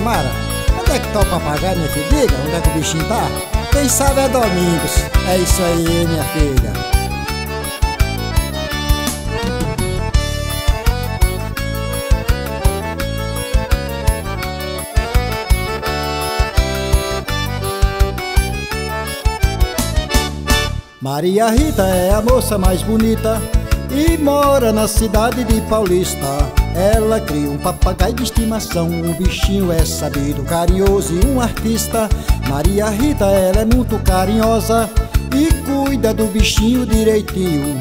Mara, onde é que tá o papagaio, minha filha? Diga, onde é que o bichinho tá? Quem sabe é Domingos. É isso aí, minha filha. Maria Rita é a moça mais bonita e mora na cidade de Paulista. Ela cria um papagaio de estimação, o bichinho é sabido, carinhoso e um artista. Maria Rita, ela é muito carinhosa e cuida do bichinho direitinho.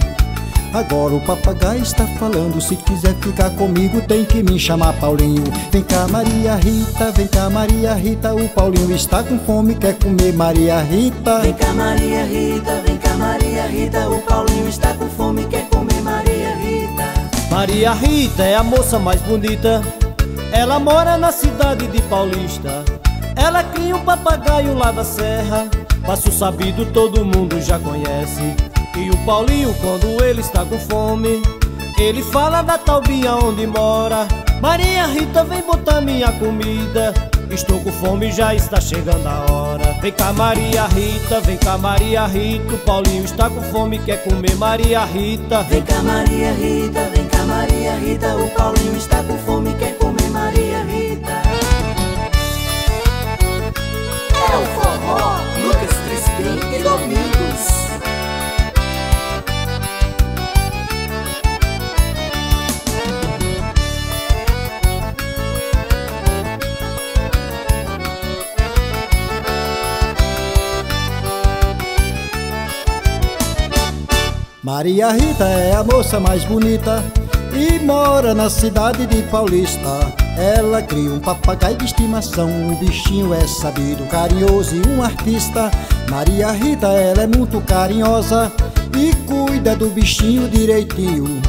Agora o papagaio está falando, se quiser ficar comigo tem que me chamar Paulinho. Vem cá Maria Rita, vem cá Maria Rita, o Paulinho está com fome, quer comer Maria Rita. Vem cá Maria Rita, vem cá Maria Rita, o Paulinho Maria Rita é a moça mais bonita. Ela mora na cidade de Paulista. Ela cria um papagaio lá da serra. Passo sabido todo mundo já conhece. E o Paulinho, quando ele está com fome, ele fala da talbinha onde mora. Maria Rita, vem botar minha comida. Estou com fome, já está chegando a hora. Vem cá, Maria Rita, vem cá, Maria Rita. O Paulinho está com fome, quer comer Maria Rita. Vem cá, Maria Rita, vem Maria Rita. O Paulinho está com fome, quer comer Maria Rita. É o forró, Lucas Crispim e Domingos. Maria Rita é a moça mais bonita e mora na cidade de Paulista. Ela cria um papagaio de estimação, o bichinho é sabido, carinhoso e um artista. Maria Rita, ela é muito carinhosa e cuida do bichinho direitinho.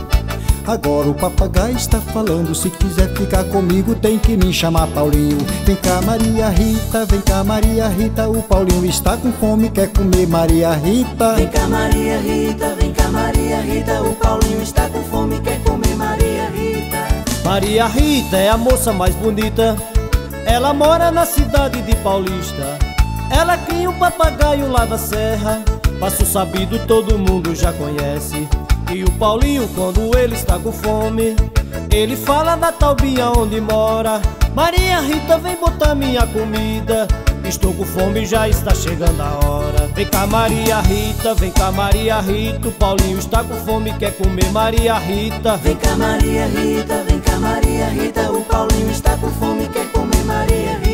Agora o papagaio está falando, se quiser ficar comigo tem que me chamar Paulinho. Vem cá Maria Rita, vem cá Maria Rita, o Paulinho está com fome, quer comer Maria Rita. Vem cá Maria Rita, vem cá Maria Rita, o Paulinho Maria Rita é a moça mais bonita. Ela mora na cidade de Paulista. Ela cria um papagaio lá da serra. Passo sabido todo mundo já conhece. E o Paulinho, quando ele está com fome, ele fala da talbinha onde mora. Maria Rita, vem botar minha comida. Estou com fome, já está chegando a hora. Vem cá, Maria Rita, vem cá, Maria Rita. O Paulinho está com fome, quer comer Maria Rita. Vem cá Maria Rita, Maria Rita, o Paulinho está com fome, quer comer Maria Rita.